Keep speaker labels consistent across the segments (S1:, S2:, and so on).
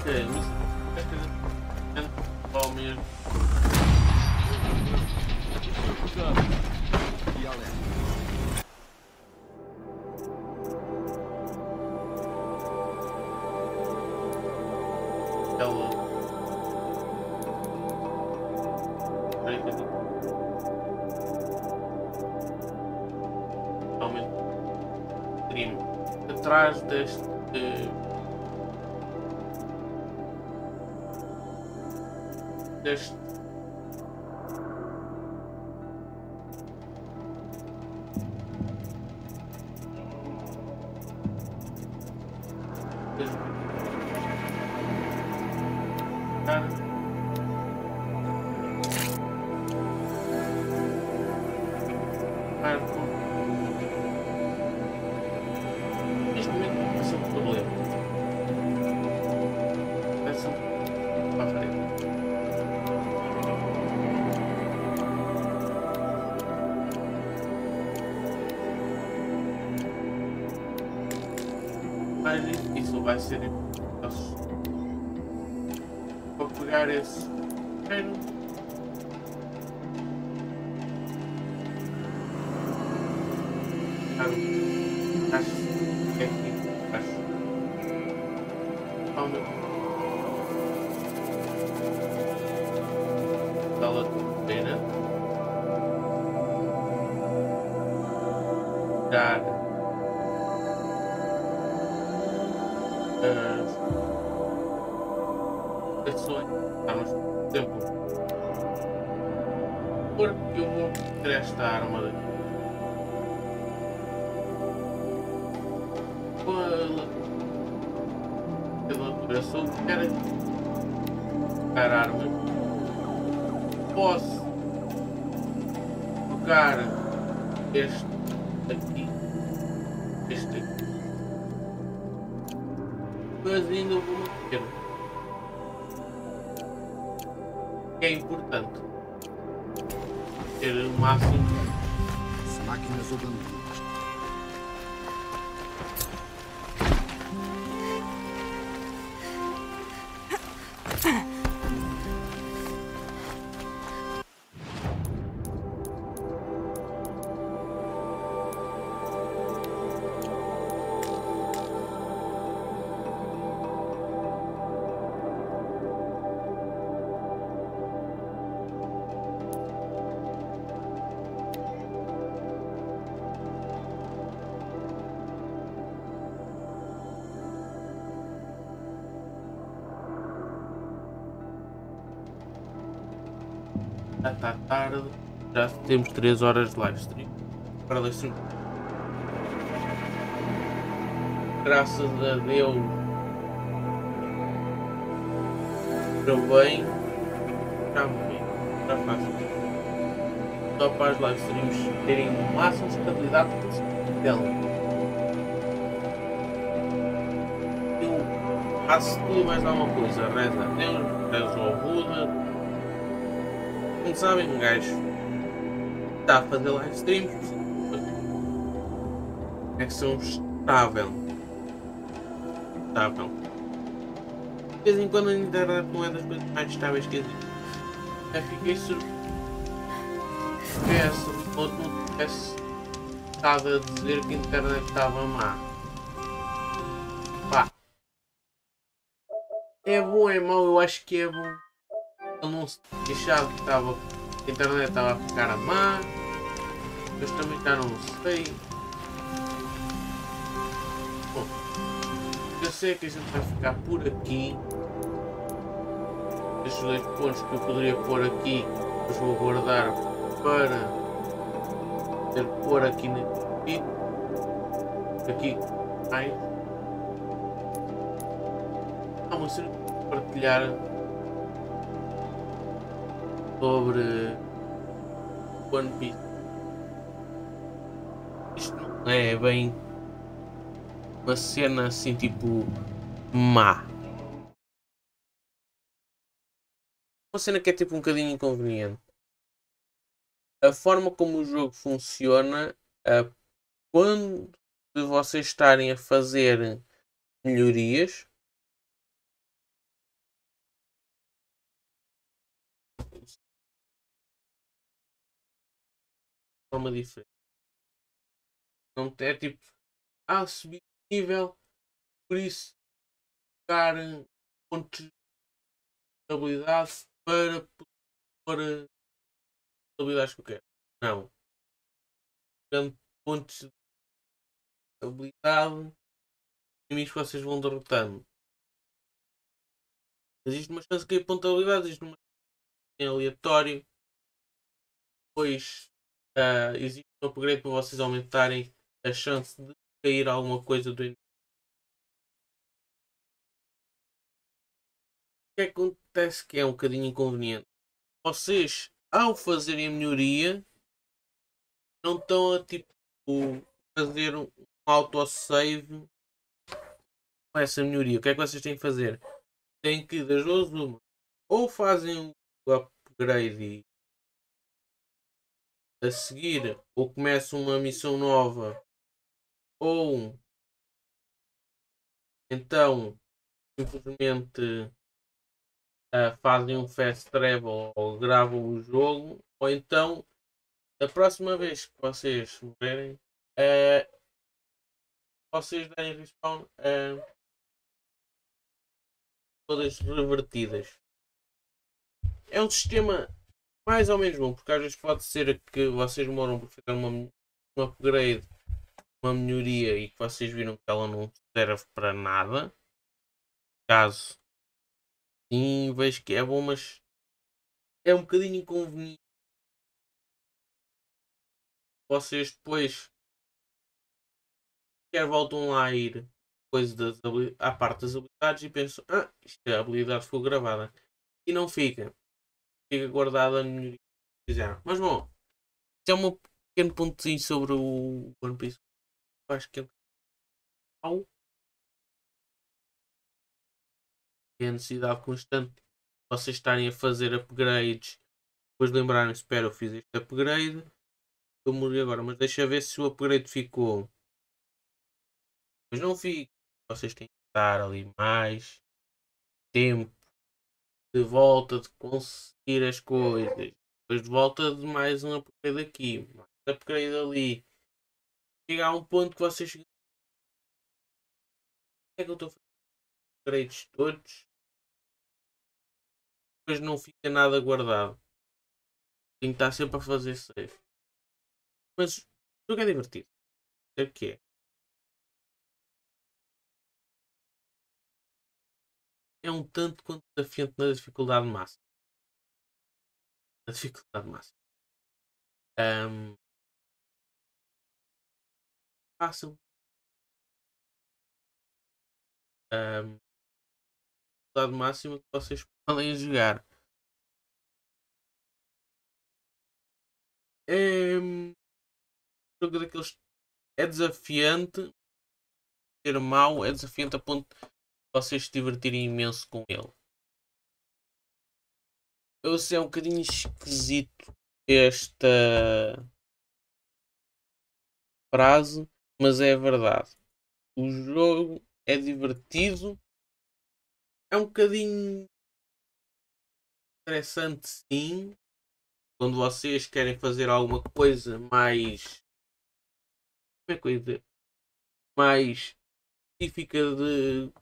S1: Ok, mas. Mesmo. Crime. Atrás deste. Deste. Isso- vai ser para pegar esse. Ah, Acho que é aqui. Acho. Calma. Vale a pena. Dar. Pessoas. Há mais tempo. Porque eu vou ter esta arma daqui. Pela. Pela se eu quero pegar armas, posso pegar este aqui. Este aqui. Mas ainda vou manter. É importante ter o máximo
S2: As máquinas abandonadas.
S1: Está tarde, já temos 3 horas de live stream. Para live stream. Graças a Deus. Para bem. Já me já faço. Só para as live streams terem o máximo de estabilidade possível. Eu faço tudo mais alguma coisa. Reza a Deus, rezo ao Buda. Como sabem, um gajo está a fazer live streams. É que são estável. Estável. De vez em quando a internet não é das coisas mais estáveis que existem. Eu fiquei surpreso. Ou tu tivesse estado a dizer que a internet estava má. Pá. É bom, é mau, eu acho que é bom ele não se que estava, a internet estava a ficar a má, mas também já não sei. Bom, eu sei que a gente vai ficar por aqui. Estes dois pontos que eu poderia pôr aqui, os vou guardar para ter pôr aqui neste vídeo. Aqui, mais. Há uma cena que partilhar sobre One Piece. Isto não é bem uma cena assim tipo má. Uma cena que é tipo um bocadinho inconveniente. A forma como o jogo funciona, quando vocês estarem a fazer melhorias, forma diferente. Não é tipo, ah, subi de nível, por isso buscar pontos de habilidade para pôr habilidades que eu quero. Não. Portanto, pontos de habilidade inimigos que vocês vão derrotando. Existe uma chance de cair ponto de habilidade, existe uma chance aleatório. Depois uh, existe um upgrade para vocês aumentarem a chance de cair alguma coisa do inimigo. O que acontece que é um bocadinho inconveniente? Vocês, ao fazerem a melhoria, não estão a tipo fazer um autosave com essa melhoria. O que é que vocês têm que fazer? Têm que, das duas, uma, ou fazem o upgrade a seguir, ou começam uma missão nova, ou então simplesmente uh, fazem um fast travel ou gravam o jogo, ou então a próxima vez que vocês morrerem, uh, vocês darem respawn uh, todas revertidas. É um sistema mais ou menos bom, porque às vezes pode ser que vocês moram por fazer uma, uma upgrade, uma melhoria e que vocês viram que ela não serve para nada. Caso sim, vejo que é bom, mas é um bocadinho inconveniente vocês depois quer voltam lá a ir depois das à parte das habilidades e pensam, ah, isto é a habilidade ficou gravada. E não fica. Fica guardada melhoria que fizeram. Mas bom, isso é um pequeno pontozinho sobre o One Piece. Eu acho que é um é a necessidade constante de vocês estarem a fazer upgrades. Depois lembrarem, espera, eu fiz este upgrade eu morri agora, mas deixa ver se o upgrade ficou. Mas não fica. Vocês têm que estar ali mais tempo de volta de conseguir as coisas. Depois de volta de mais um upgrade aqui, mais upgrade ali. Chega a um ponto que vocês. O que é que eu estou fazer? Upgrades todos. Depois não fica nada guardado. Tenho que estar sempre a fazer save. Mas o jogo é divertido. É o que é. É um tanto quanto desafiante na dificuldade máxima. Na dificuldade máxima. Um, fácil. Um, dificuldade máxima que vocês podem jogar. É, jogo daqueles. É desafiante. Ser mau é desafiante a ponto vocês se divertirem imenso com ele. Eu sei, é um bocadinho esquisito esta frase, mas é verdade. O jogo é divertido. É um bocadinho interessante, sim. Quando vocês querem fazer alguma coisa mais como é que eu ia dizer? Mais específica de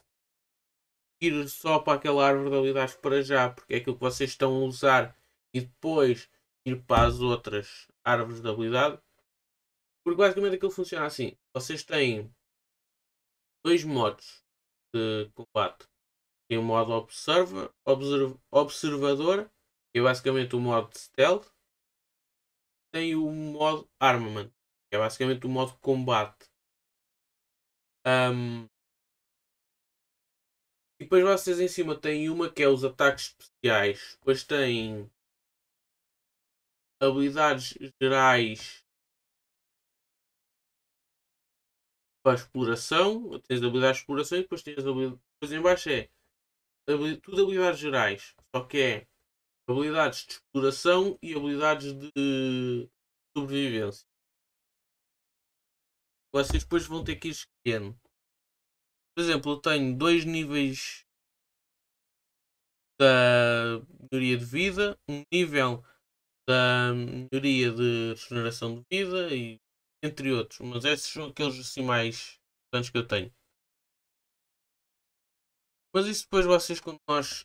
S1: ir só para aquela árvore de habilidades para já, porque é aquilo que vocês estão a usar e depois ir para as outras árvores de habilidade. Porque basicamente aquilo funciona assim. Vocês têm dois modos de combate. Tem o modo observa, observ, observador, que é basicamente o modo stealth. Tem o modo armament, é basicamente o modo combate. Um, e depois vocês em cima têm uma que é os ataques especiais. Depois têm habilidades gerais para exploração. Tens habilidades de exploração e depois tens habilidades. Depois em baixo é tudo habilidades gerais. Só que é habilidades de exploração e habilidades de sobrevivência vocês depois vão ter que ir escolhendo. Por exemplo, eu tenho dois níveis da melhoria de vida, um nível da melhoria de regeneração de vida e entre outros. Mas esses são aqueles assim mais importantes que eu tenho. Mas isso depois vocês quando nós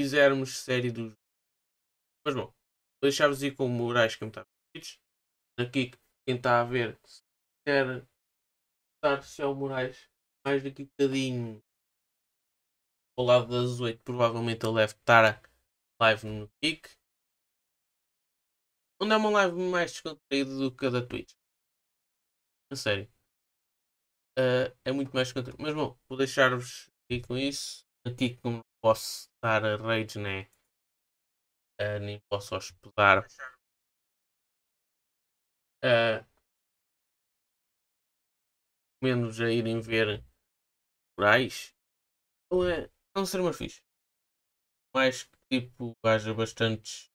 S1: fizermos série dos. Mas bom, deixar-vos ir com o Moraes que me está Aqui quem está a ver se quer estar se é o Moraes mais daqui um bocadinho. Ao lado das 8 provavelmente ele deve estar live no Kick onde é uma live mais descontraída do que a da Twitch? A sério. Uh, é muito mais descontraído mas bom, vou deixar-vos aqui com isso. Aqui como posso estar a rage né? Uh, nem posso hospedar uh, menos a irem ver rurais não é não ser mais fixe. Mais que tipo haja bastantes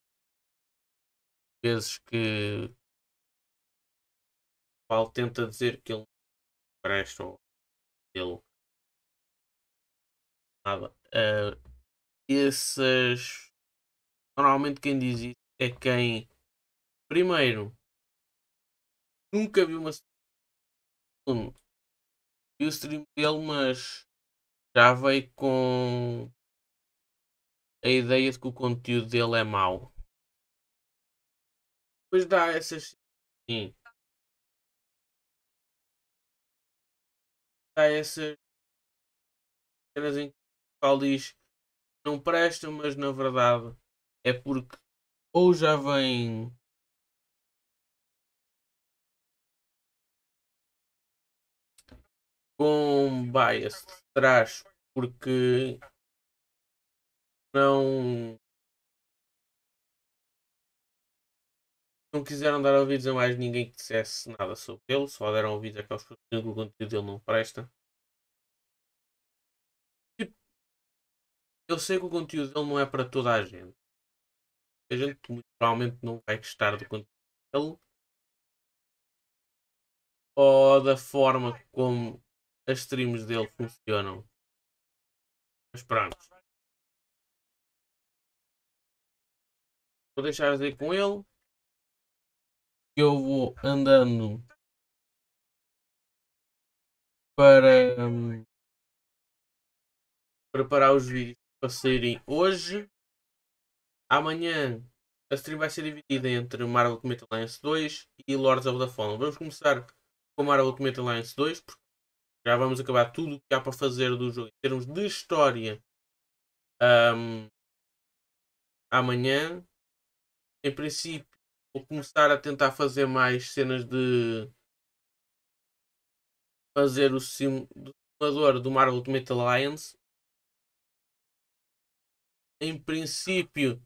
S1: vezes que o Paulo tenta dizer que ele presta ou ele nada. Uh, esses normalmente quem diz isso é quem primeiro nunca viu uma vi o stream dele, mas já veio com a ideia de que o conteúdo dele é mau. Depois dá essas. Sim. Dá essas cenas em que o pessoal diz não presta, mas na verdade é porque ou já vem com bias de trás porque não não quiseram dar ouvidos a mais ninguém que dissesse nada sobre ele, só deram ouvidos àqueles que que o conteúdo dele não presta. Tipo, eu sei que o conteúdo dele não é para toda a gente. A gente provavelmente não vai gostar do conteúdo dele ou da forma como as streams dele funcionam. Mas pronto. Vou deixar de ir com ele. Eu vou andando para um, preparar os vídeos para saírem hoje. Amanhã a stream vai ser dividida entre Marvel Ultimate Alliance 2 e Lords of the Fallen. Vamos começar com Marvel Ultimate Alliance 2 porque já vamos acabar tudo o que há para fazer do jogo em termos de história um, amanhã. Em princípio, vou começar a tentar fazer mais cenas de fazer o sim, do simulador do Marvel Ultimate Alliance. Em princípio,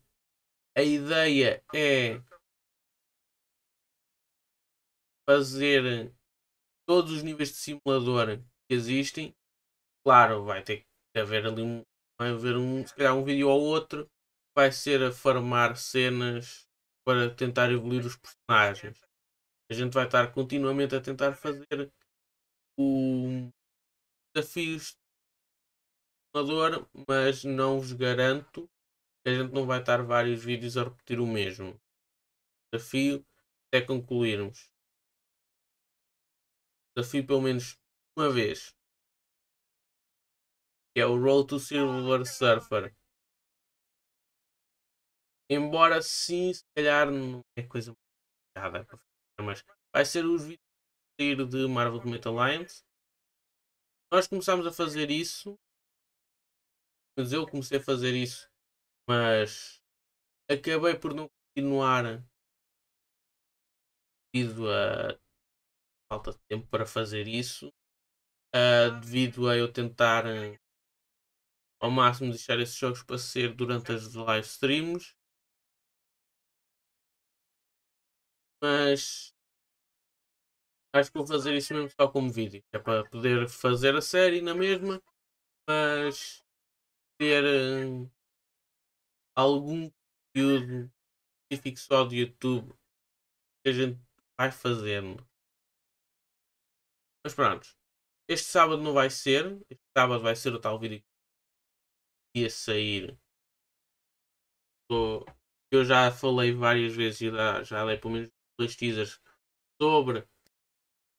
S1: a ideia é fazer todos os níveis de simulador existem. Claro, vai ter que haver ali um, vai haver um, se calhar um vídeo ou outro vai ser a farmar cenas para tentar evoluir os personagens. A gente vai estar continuamente a tentar fazer o desafios de simulador, mas não vos garanto que a gente não vai estar vários vídeos a repetir o mesmo desafio até concluirmos desafio pelo menos uma vez. Que é o Roll to Silver Surfer. Embora sim, se calhar não é coisa nada mas vai ser os vídeos de Marvel Ultimate Alliance. Nós começámos a fazer isso. Mas eu comecei a fazer isso. Mas acabei por não continuar devido a falta de tempo para fazer isso, uh, devido a eu tentar uh, ao máximo deixar esses jogos para ser durante as live streams. Mas acho que vou fazer isso mesmo só como vídeo. É para poder fazer a série na mesma, mas ter uh, algum conteúdo específico só do YouTube que a gente vai fazendo. Mas pronto. Este sábado não vai ser. Este sábado vai ser o tal vídeo que ia sair. Eu já falei várias vezes e já, já dei pelo menos dois teasers sobre o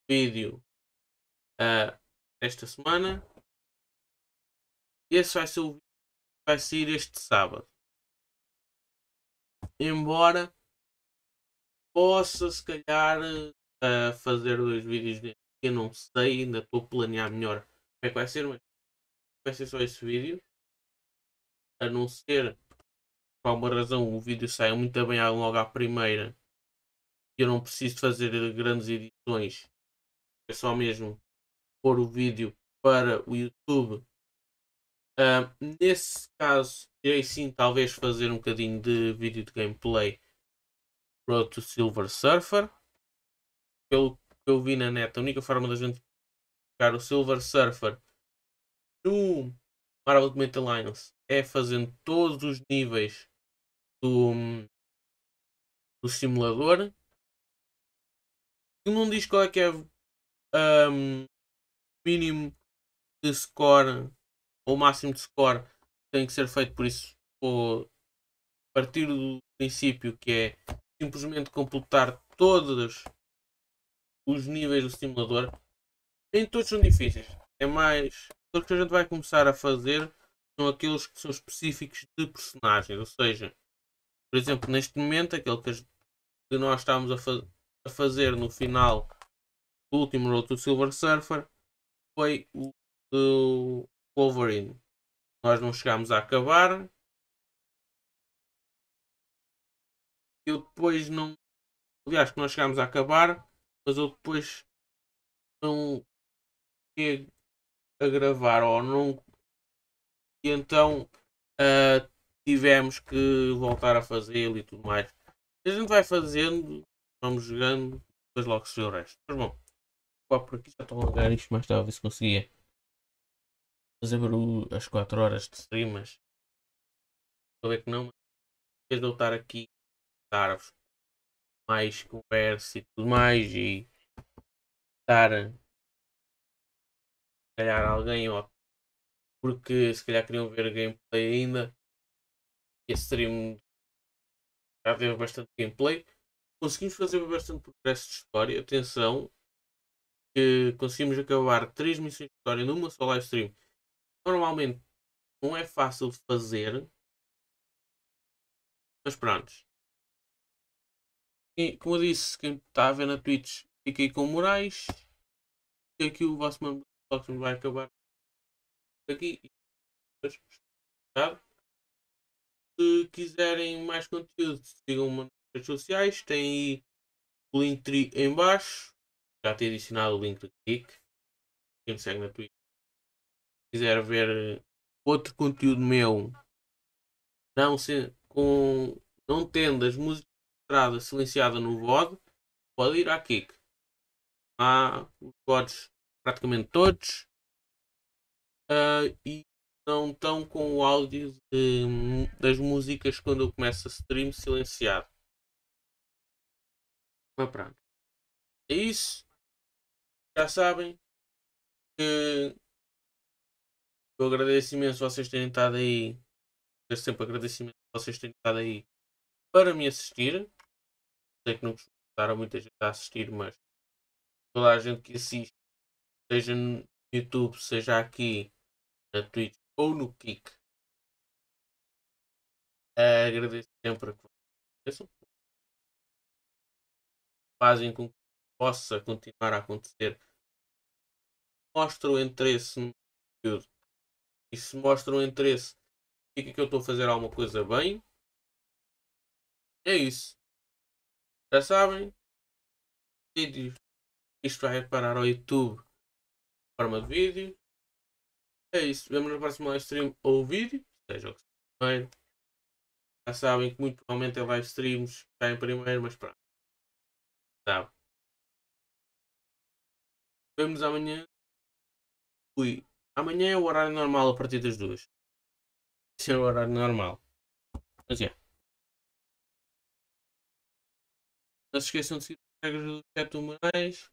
S1: vídeo uh, esta semana. Esse vai ser o vídeo que vai sair este sábado. Embora possa se calhar uh, fazer dois vídeos deste. Eu não sei, ainda estou a planear melhor como é que vai ser, mas vai ser só esse vídeo. A não ser por alguma razão o vídeo sai muito bem logo à primeira e eu não preciso fazer grandes edições. É só mesmo pôr o vídeo para o YouTube. Uh, nesse caso, irei sim talvez fazer um bocadinho de vídeo de gameplay Road to Silver Surfer. Pelo eu vi na net, a única forma da gente jogar o Silver Surfer no Marvel Ultimate Alliance é fazendo todos os níveis do, do simulador. Ele não diz qual é que é um, mínimo de score ou máximo de score tem que ser feito por isso ou partir do princípio que é simplesmente completar todos os níveis do simulador nem todos são difíceis é mais aquilo que a gente vai começar a fazer são aqueles que são específicos de personagens ou seja por exemplo neste momento aquele que, que nós estamos a, a fazer no final do último Road to Silver Surfer foi o do Wolverine. Nós não chegámos a acabar. Eu depois não. Aliás, que nós chegámos a acabar, mas eu depois não cheguei a gravar ou não. E então uh, tivemos que voltar a fazê-lo e tudo mais. A gente vai fazendo, vamos jogando, depois logo se vê o resto. Mas bom por aqui, já estou a largar isto, mas estava a ver se conseguia fazer as 4 horas de stream, mas estou a ver que não. Mas de eu estar aqui, dar-vos mais conversa e tudo mais e estar se calhar alguém ó, porque se calhar queriam ver gameplay ainda. Esse stream já teve bastante gameplay. Conseguimos fazer bastante progresso de história. Atenção, que conseguimos acabar três missões de história numa só live stream. Normalmente não é fácil de fazer. Mas pronto. Como eu disse, quem está a ver na Twitch, aí com Moraes. E aqui o vosso mano vai acabar aqui. Se quiserem mais conteúdo, sigam-me nas redes sociais. Tem aí o link em baixo já ter adicionado o link do Kik. Quem me segue na Twitch. Se quiser ver outro conteúdo meu, não, se, com, não tendo as músicas de silenciadas no VOD, pode ir à Kik. Há os VODs praticamente todos. Uh, e não estão com o áudio de, das músicas quando eu começo a stream silenciado. Mas pronto. É isso já sabem que eu agradeço imenso vocês terem estado aí. Eu sempre agradecimento vocês terem estado aí para me assistir. Sei que não costumaram muita gente a assistir, mas toda a gente que assiste, seja no YouTube, seja aqui na Twitch ou no Kik, agradeço sempre que vocês fazem com que possa continuar a acontecer, mostra o interesse no conteúdo. E se mostra o interesse, fica que eu estou a fazer alguma coisa bem. É isso. Já sabem, vídeos. Isto vai parar ao YouTube forma de vídeo. É isso. Vemos no próximo live stream ou vídeo, seja o que for. Já sabem que muito provavelmente é live streams cá em primeiro, mas pronto. Sabe. Vemos amanhã. Ui. Amanhã é o horário normal a partir das duas. Esse é o horário normal. Mas é. Não se esqueçam de seguir as regras do do mais.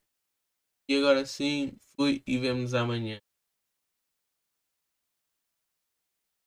S1: E agora sim, fui e vemos amanhã.